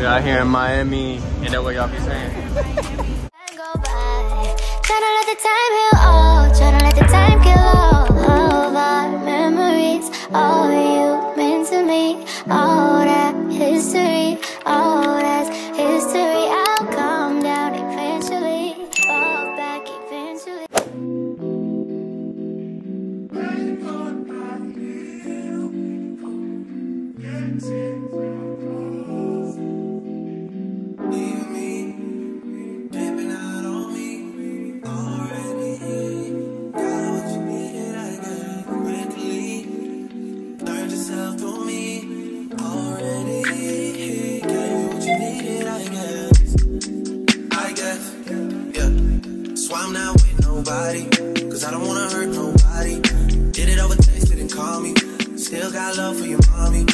We out here in Miami, and that's what y'all be saying. All. Tryna let nobody. Cause I don't wanna hurt nobody. Did it over text, didn't call me. Still got love for your mommy.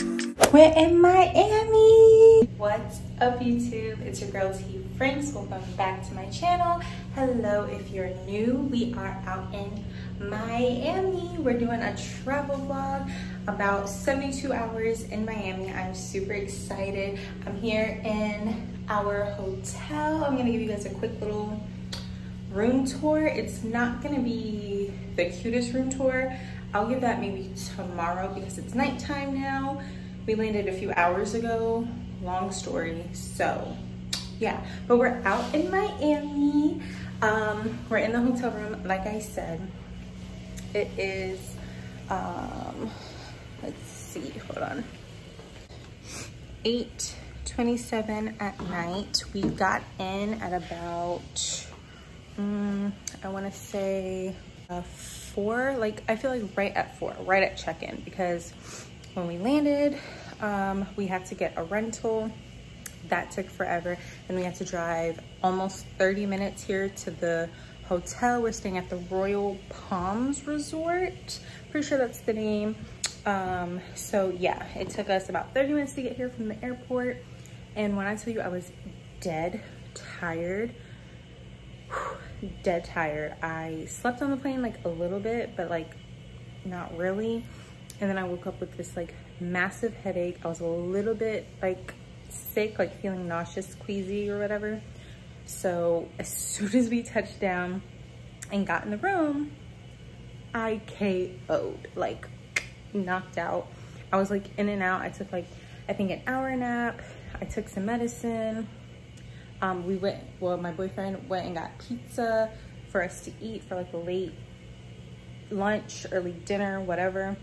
We're in Miami. What's up YouTube? It's your girl T Franks. Welcome back to my channel. Hello if you're new. We are out in Miami. We're doing a travel vlog about 72 hours in Miami. I'm super excited. I'm here in our hotel. I'm gonna give you guys a quick little room tour. It's not gonna be the cutest room tour. I'll give that maybe tomorrow because it's nighttime now. We landed a few hours ago, long story. So yeah, but we're out in Miami. Um, we're in the hotel room, like I said. It is, um, let's see, hold on. 8.27 at night. We got in at about, um, I wanna say uh, four, like I feel like right at four, right at check-in because when we landed, um, we had to get a rental. That took forever. And we had to drive almost 30 minutes here to the hotel. We're staying at the Royal Palms Resort. Pretty sure that's the name. Um, so yeah, it took us about 30 minutes to get here from the airport. And when I tell you I was dead tired, dead tired. I slept on the plane like a little bit, but like not really. And then I woke up with this like massive headache. I was a little bit like sick, like feeling nauseous, queasy or whatever. So as soon as we touched down and got in the room, I KO'd, like knocked out. I was like in and out. I took like, I think an hour nap. I took some medicine. Um, we went, well, my boyfriend went and got pizza for us to eat for like a late lunch, early dinner, whatever.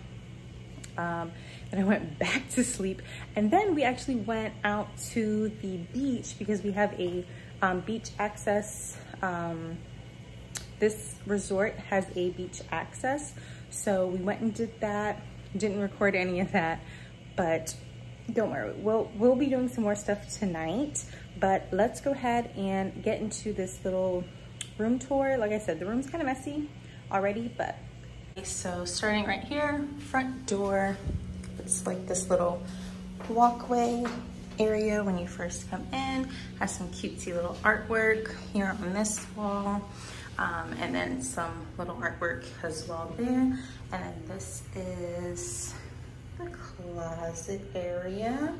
Um, and I went back to sleep. And then we actually went out to the beach because we have a um, beach access. Um, this resort has a beach access. So we went and did that. Didn't record any of that, but don't worry. We'll, we'll be doing some more stuff tonight, but let's go ahead and get into this little room tour. Like I said, the room's kind of messy already, but so starting right here, front door, it's like this little walkway area when you first come in. Has some cutesy little artwork here on this wall. Um, and then some little artwork as well there. And then this is the closet area.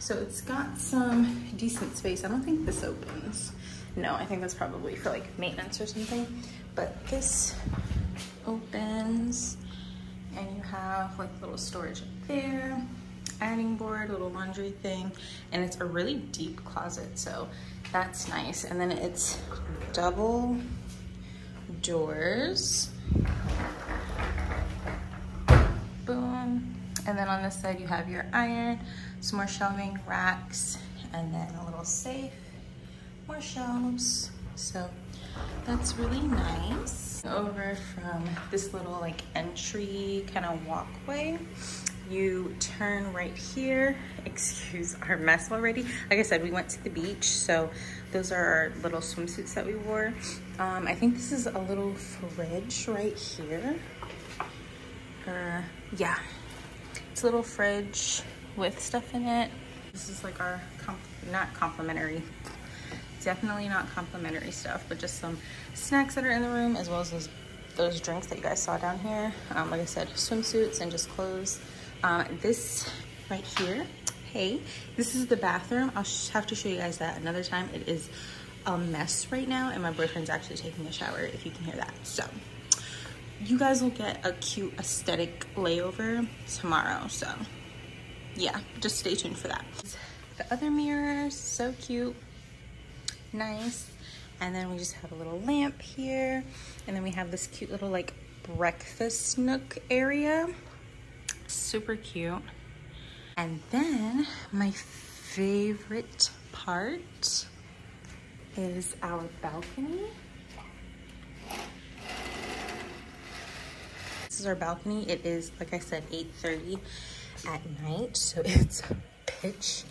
So it's got some decent space. I don't think this opens. No, I think that's probably for like maintenance or something. But this opens and you have like little storage up there ironing board little laundry thing and it's a really deep closet so that's nice and then it's double doors boom and then on this side you have your iron some more shelving racks and then a little safe more shelves so that's really nice. Over from this little like entry kind of walkway, you turn right here. Excuse our mess already. Like I said, we went to the beach, so those are our little swimsuits that we wore. Um, I think this is a little fridge right here. Uh, yeah, little fridge with stuff in it. This is like our, comp not complimentary, definitely not complimentary stuff, but just some snacks that are in the room, as well as those, those drinks that you guys saw down here. Um, like I said, swimsuits and just clothes. Um, this right here Hey, this is the bathroom. I'll have to show you guys that another time. It is a mess right now and my boyfriend's actually taking a shower if you can hear that. So you guys will get a cute aesthetic layover tomorrow. So yeah, just stay tuned for that. The other mirrors, so cute, nice. And then we just have a little lamp here. And then we have this cute little like breakfast nook area. Super cute. And then my favorite part is our balcony. This is our balcony. It is, like I said, 8.30 at night. So it's pitch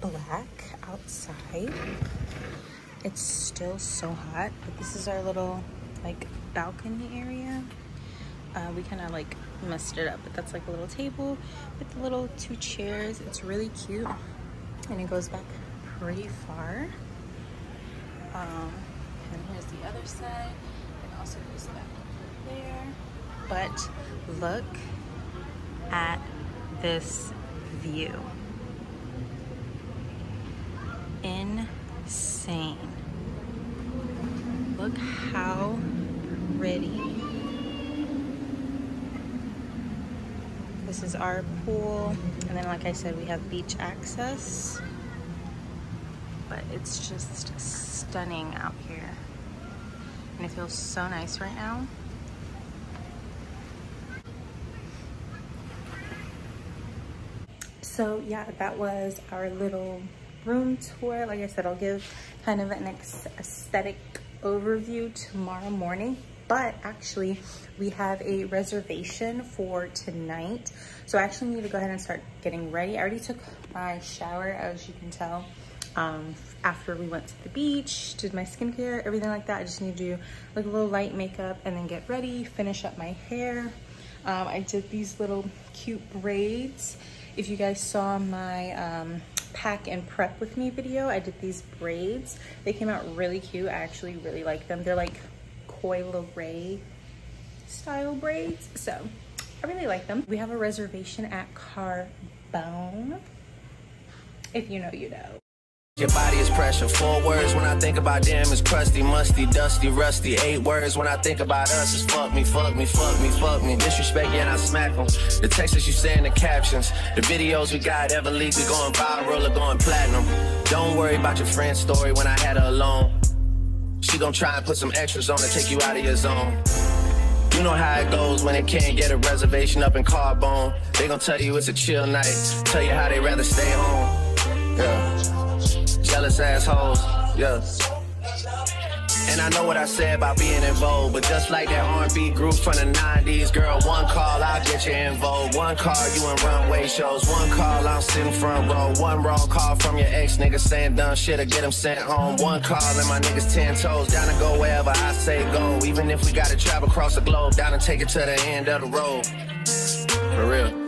black outside. It's still so hot, but this is our little like balcony area. Uh, we kind of like messed it up, but that's like a little table with little two chairs. It's really cute and it goes back pretty far. Um, and here's the other side. It also goes back over there. But look at this view. Insane. Look how pretty. This is our pool. And then like I said, we have beach access. But it's just stunning out here. And it feels so nice right now. So yeah, that was our little room tour. Like I said, I'll give kind of an aesthetic overview tomorrow morning. But actually, we have a reservation for tonight. So I actually need to go ahead and start getting ready. I already took my shower, as you can tell, um, after we went to the beach, did my skincare, everything like that. I just need to do like a little light makeup and then get ready, finish up my hair. Um, I did these little cute braids. If you guys saw my um, pack and prep with me video, I did these braids. They came out really cute. I actually really like them. They're like Coi Leray style braids. So I really like them. We have a reservation at Carbone. If you know, you know. Your body is pressure. Four words when I think about them is crusty, musty, dusty, rusty. Eight words when I think about us is fuck me, fuck me, fuck me, fuck me. Disrespect, and I smack them. The texts that you say in the captions, the videos we got ever leaked, we going viral or going platinum. Don't worry about your friend's story when I had her alone. She gon' try and put some extras on to take you out of your zone. You know how it goes when they can't get a reservation up in Carbone. They gon' tell you it's a chill night, tell you how they rather stay home. Yeah jealous assholes, yeah. And I know what I said about being in vogue, but just like that R&B group from the 90s, girl, one call, I'll get you in vogue. One call, you in runway shows. One call, I'm sitting front row. One wrong call from your ex nigga saying dumb shit or get him sent home. One call and my niggas ten toes down to go wherever I say go. Even if we gotta travel across the globe, down and take it to the end of the road. For real.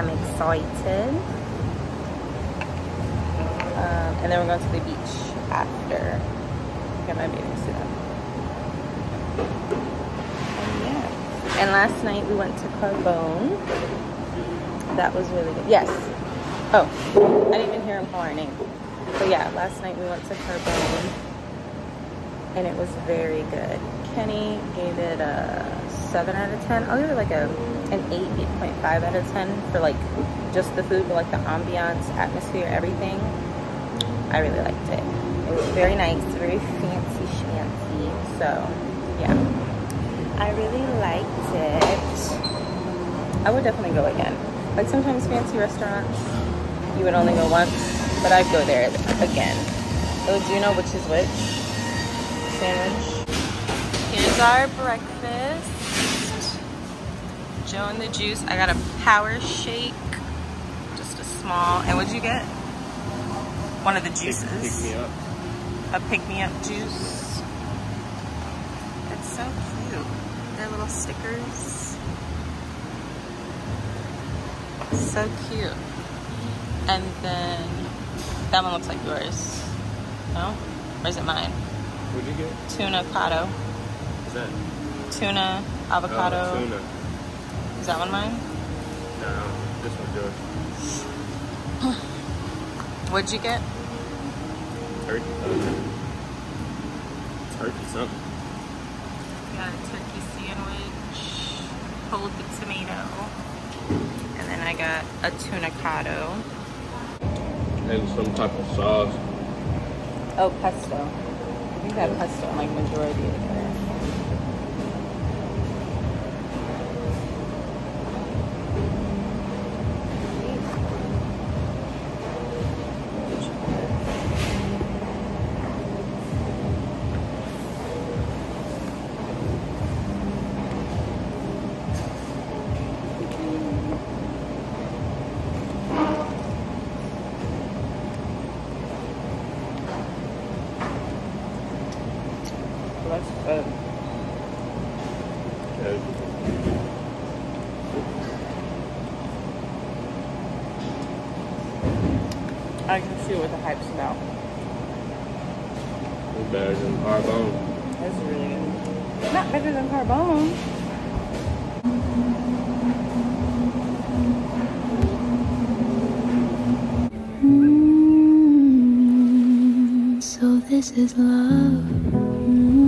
I'm excited. Um, and then we're going to the beach after. Get my bathing suit on. And yeah. And last night we went to Carbone. That was really good. Yes. Oh, I didn't even hear him call our name. But yeah, last night we went to Carbone and it was very good. Kenny gave it a 7 out of 10. I'll give it like a an 8, 8.5 out of 10 for like just the food, but like the ambiance, atmosphere, everything. I really liked it. It was very nice, very fancy schmancy. So yeah, I really liked it. I would definitely go again. Like sometimes fancy restaurants, you would only go once, but I'd go there again. So do you know which is which? Sandwich. Here's our breakfast. Joe and the juice. I got a power shake, just a small. And what'd you get? One of the juices. Pick, pick me up. A pick me up juice. It's so cute. Their little stickers. So cute. And then that one looks like yours. No? Or is it mine? What'd you get? Tunacado. What's that? Tuna, oh, avocado. Oh, tuna. Is that one mine? No, this one's yours. What'd you get? Turkey. Uh, turkey something. Got a turkey sandwich, pulled the tomato, and then I got a tuna cotto. And some type of sauce. Oh, pesto. I think I had pesto like majority of it. I can see what the hype's about. It's better than carbone. That's really good. Not better than Carbone. Mm, So this is love. Mm,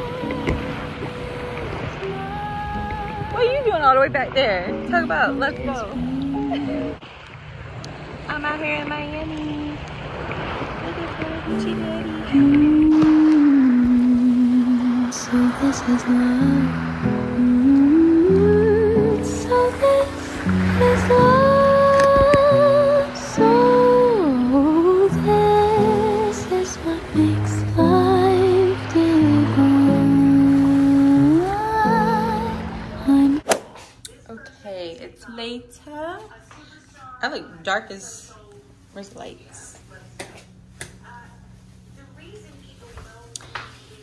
What are you doing all the way back there? Talk about let's go. I'm out here in Miami. Looking for a Gucci daddy. Mm, So this is love. Mm, So this is love. I look dark as. Where's the lights?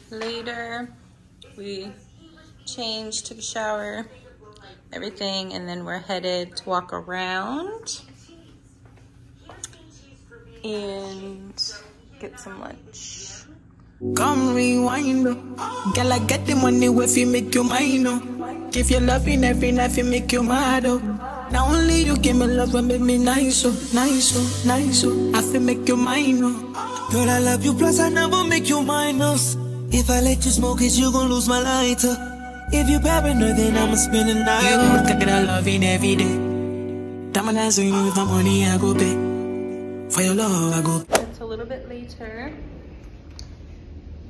Later, we changed, took a shower, everything, and then we're headed to walk around and get some lunch. Come rewind, oh. Girl, I get the money if you make you mine, oh. Give you loving every night, you make you mad, oh. Now only you give me love and make me nice, oh, nice, oh, nice, oh. I feel make you mine, oh. Girl, I love you, plus I never make you minus. Oh. If I let you smoke it, you gon' lose my lighter. If you paranoid, then I'ma spend the night. You look like that loving every day. Diamond eyes on you, with my money, I go pay. For your love, I go It's a little bit later.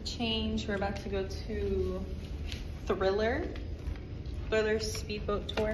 Change. We're about to go to Thriller. Thriller speedboat tour.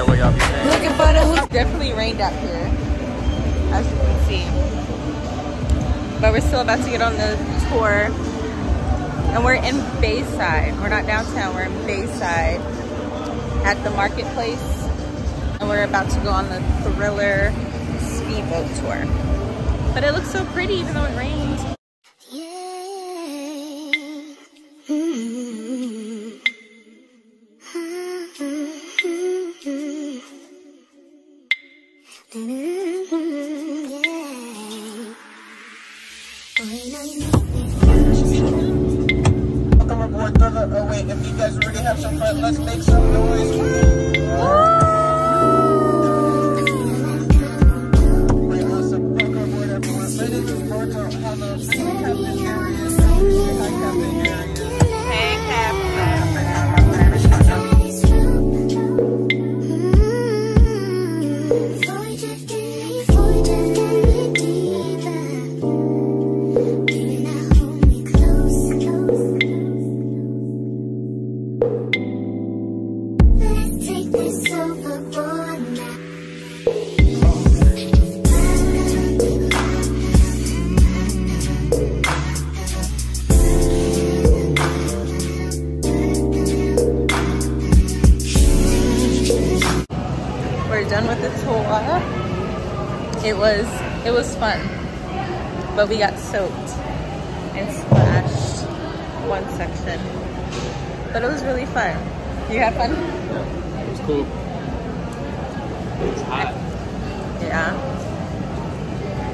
know where y'all be at? Looking for the Definitely rained out here, as you can see. But we're still about to get on the tour. And we're in Bayside. We're not downtown, we're in Bayside at the marketplace. And we're about to go on the Thriller speedboat tour. But it looks so pretty even though it rains. But we got soaked and splashed one section. But it was really fun. You had fun? It was cool. It's hot. Yeah.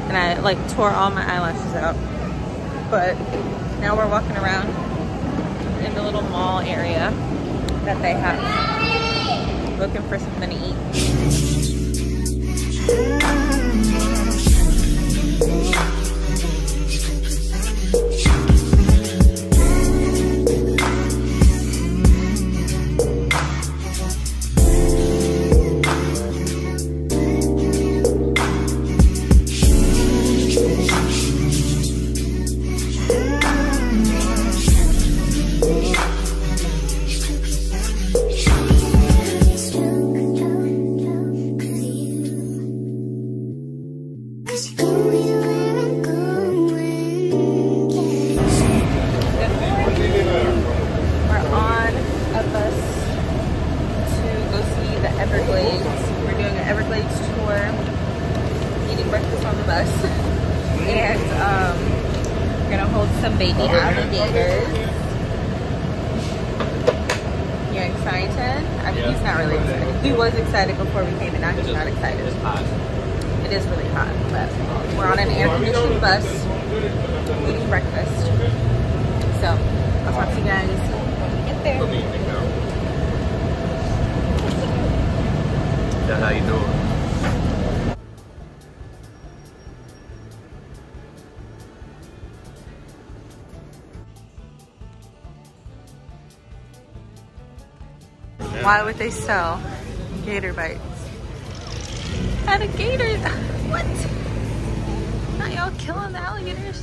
And I like tore all my eyelashes out. But now we're walking around in the little mall area that they have. Looking for something to eat. And um, we're gonna hold some baby alligators. You're excited? I mean, he's not really excited. He was excited before we came, and now he's not excited. It's hot. It is really hot, but we're on an air-conditioned bus, eating breakfast. So, I'll talk to you guys when we get there. Put me in the count. That's how you do it. Why would they sell gator bites? At a gator? What? Not y'all killing the alligators?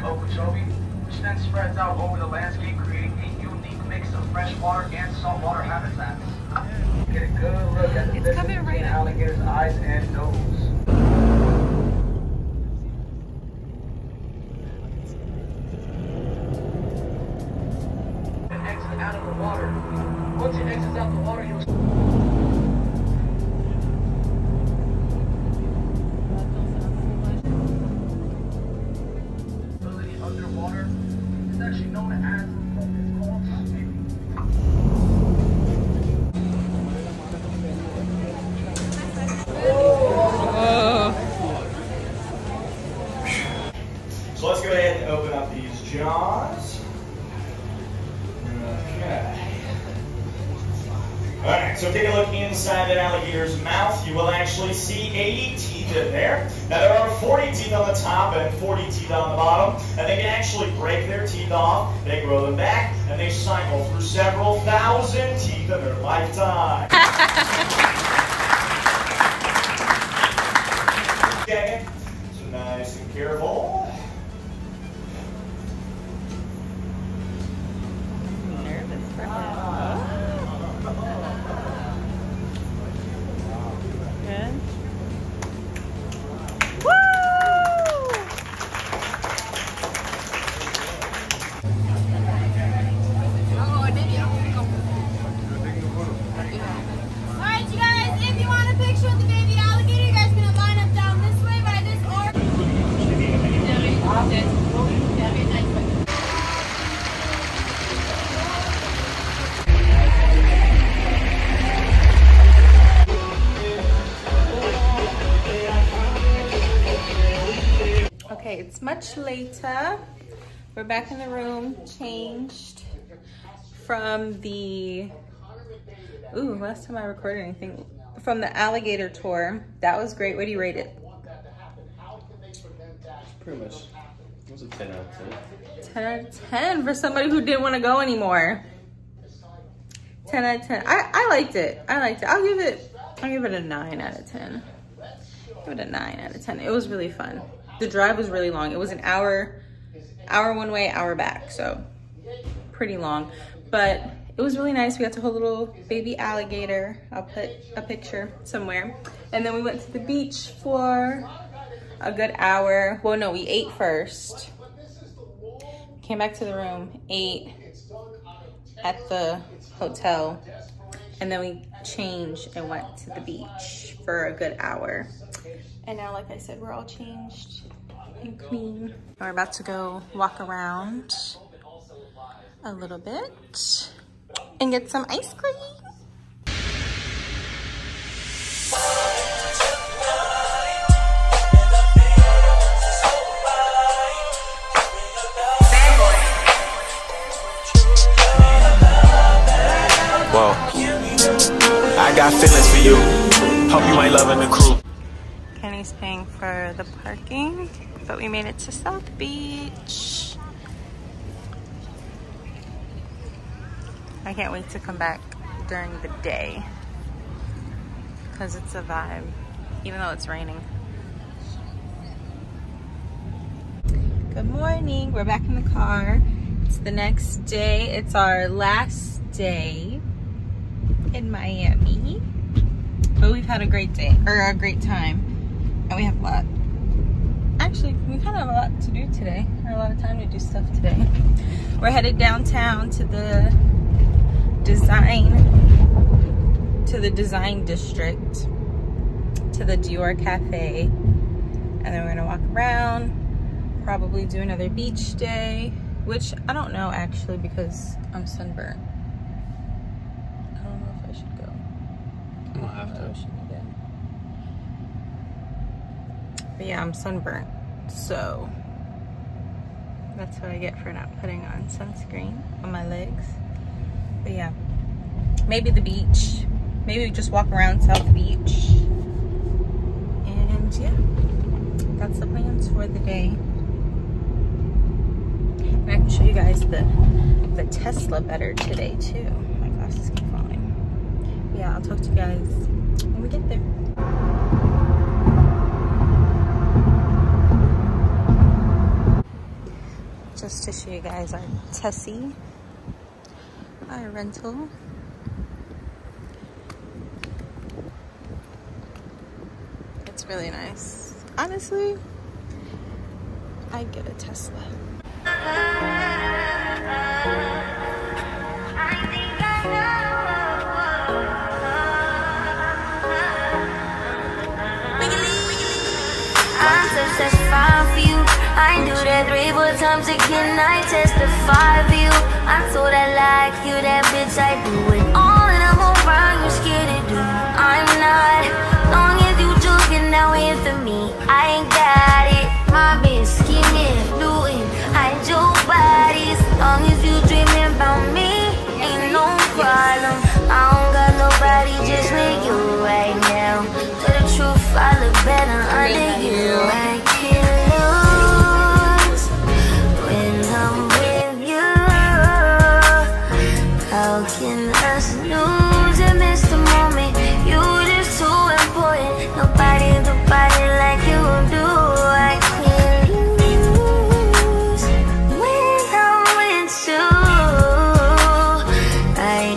Lake Okeechobee, which then spreads out over the landscape, creating a unique mix of freshwater and saltwater habitats. Get a good actually known as much later. We're back in the room, changed from the, ooh, last time I recorded anything, from the alligator tour. That was great. What do you rate it? Pretty much. It was a 10 out of 10. 10 out of 10 for somebody who didn't want to go anymore. 10 out of 10. I, I liked it. I liked it. I'll give it, I'll give it a 9 out of 10. Give it a 9 out of 10. It was really fun. The drive was really long. It was an hour, hour one way, hour back. So pretty long. But it was really nice. We got to hold a little baby alligator. I'll put a picture somewhere. And then we went to the beach for a good hour. Well, no, we ate first. Came back to the room, ate at the hotel, and then we changed and went to the beach for a good hour. And now, like I said, we're all changed and clean. We're about to go walk around a little bit and get some ice cream. Whoa. I got feelings for you. Hope you ain't loving the crew. Kenny's paying for the parking, but we made it to South Beach. I can't wait to come back during the day because it's a vibe, even though it's raining. Good morning. We're back in the car. It's the next day. It's our last day in Miami. But we've had a great day, or a great time. And we have a lot. Actually, we kind of have a lot to do today, or a lot of time to do stuff today. We're headed downtown to the design, to the design district, to the Dior Cafe. And then we're gonna walk around, probably do another beach day, which I don't know actually because I'm sunburnt. I don't know if I should go. You don't have to. Ocean again. But yeah, I'm sunburnt, so that's what I get for not putting on sunscreen on my legs. But yeah, maybe the beach. Maybe just walk around South Beach. And yeah, that's the plans for the day. And I can show you guys the the Tesla better today too. My glasses keep falling. Yeah, I'll talk to you guys when we get there. Just to show you guys our Tessie, our rental. It's really nice. Honestly, I'd get a Tesla. I do that three, four times again, I testify for you. I told I like you, that bitch, I do it all, and I'm around, you scared to do. I'm not, long as you joking, now answer me. I ain't got it. My bitch scheming, doing, hide your bodies. Long as you dreaming about me, ain't no problem. I don't got nobody just with you right now. Tell the truth, I look better under you. I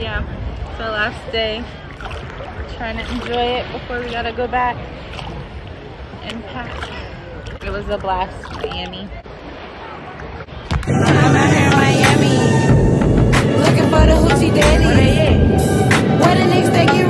Yeah, it's our last day. We're trying to enjoy it before we gotta go back and pack. It was a blast, Miami. I'm out here in Miami. Looking for the hoochie daddy. Where the niggas they get